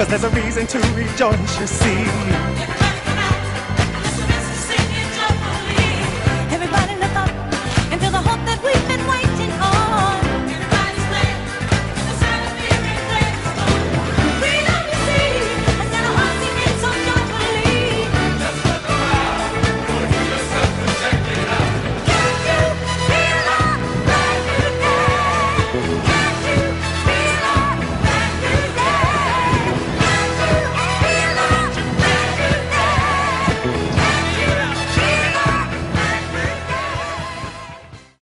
Cause there's a reason to rejoice, you see.